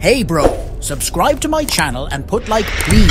Hey bro, subscribe to my channel and put like please.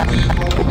Thank you.